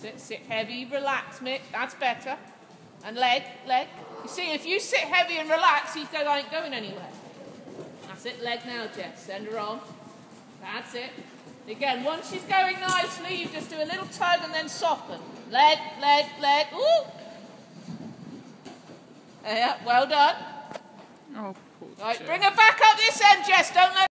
Sit, Sit heavy, relax, Mick. That's better. And leg, leg. You see, if you sit heavy and relax, he ain't going anywhere. That's it. Leg now, Jess. Send her on. That's it. Again, once she's going nicely, you just do a little tug and then soften. Leg, leg, leg. Ooh. Yeah, well done. Oh, poor Right, Jess. bring her back up this end, Jess.